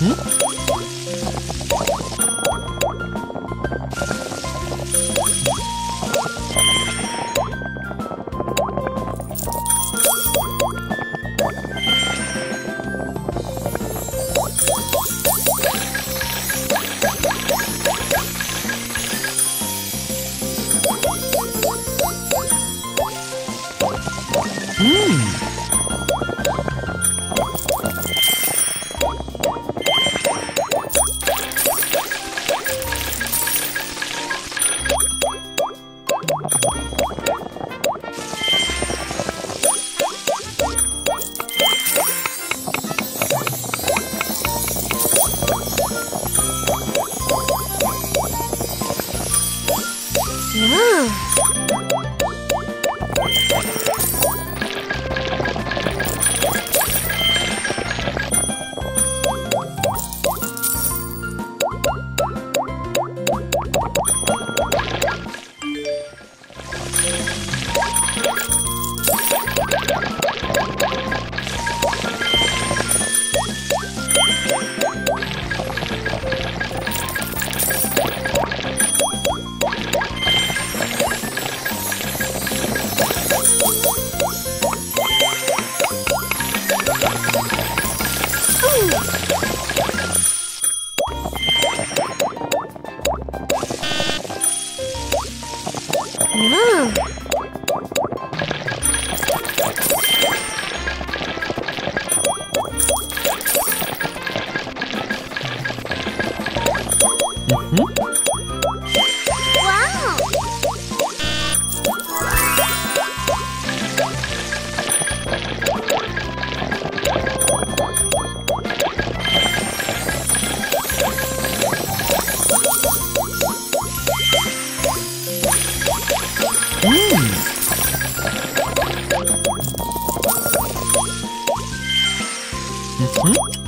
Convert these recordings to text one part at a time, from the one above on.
Hmm? Thank. Hum?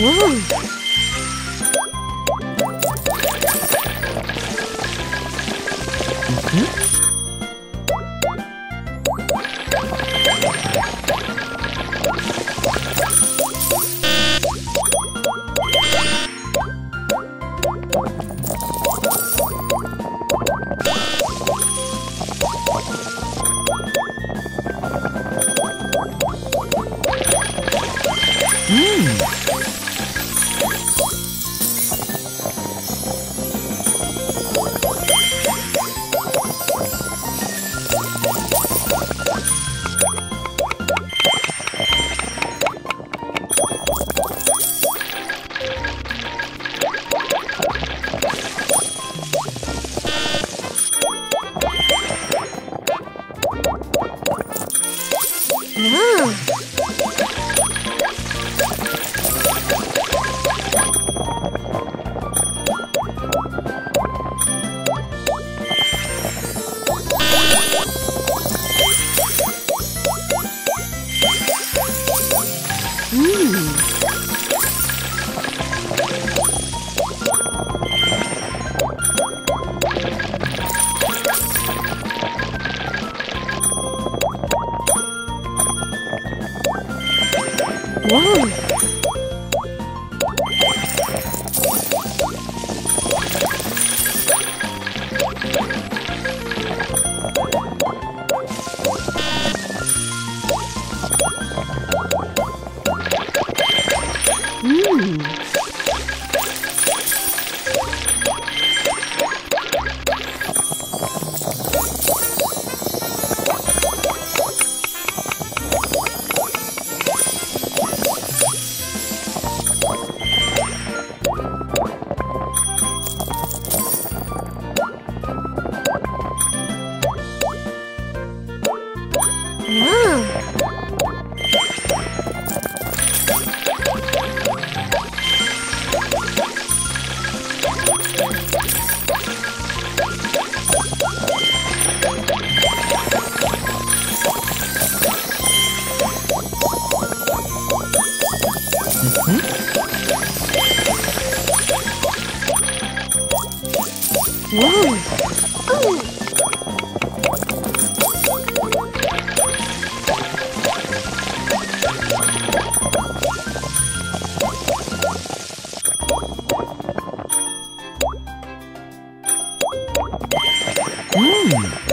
Whoa. Whoa! Mmm.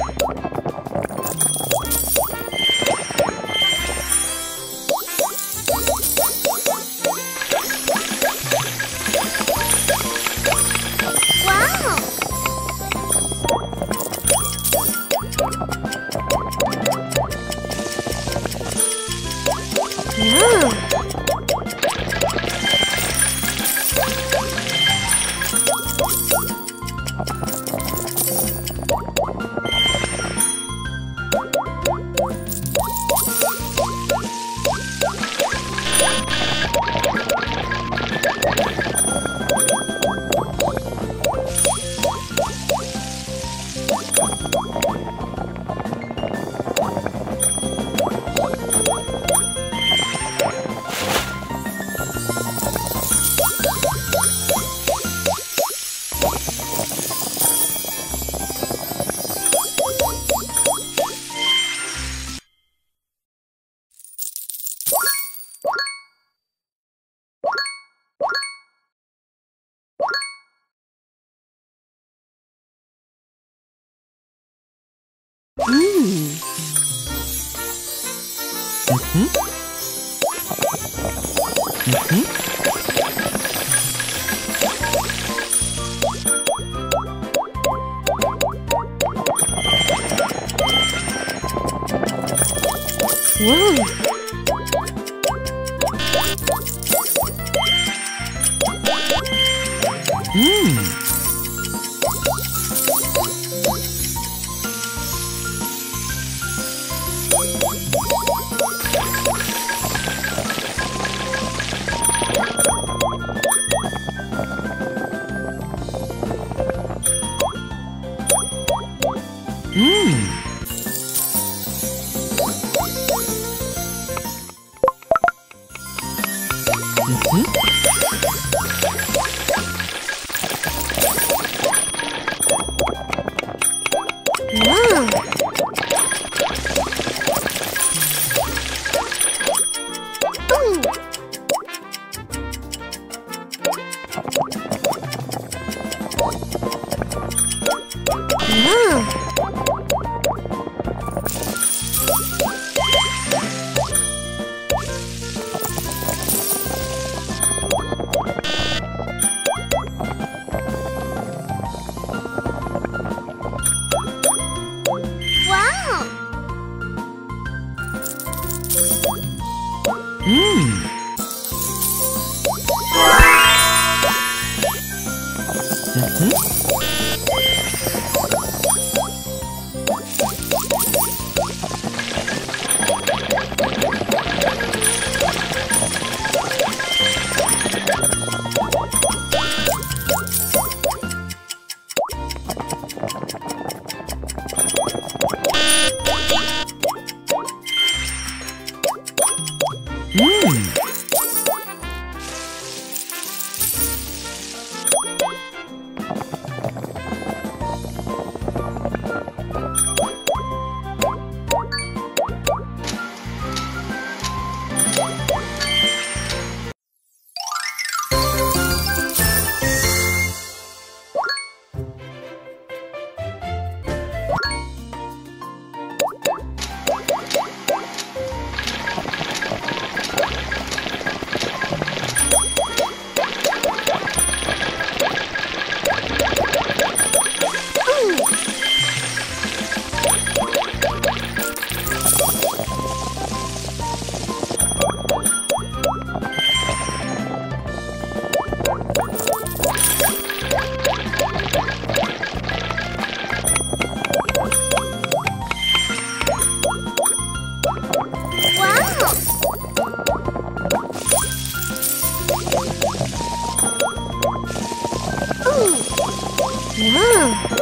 Whoa! Uhum. ん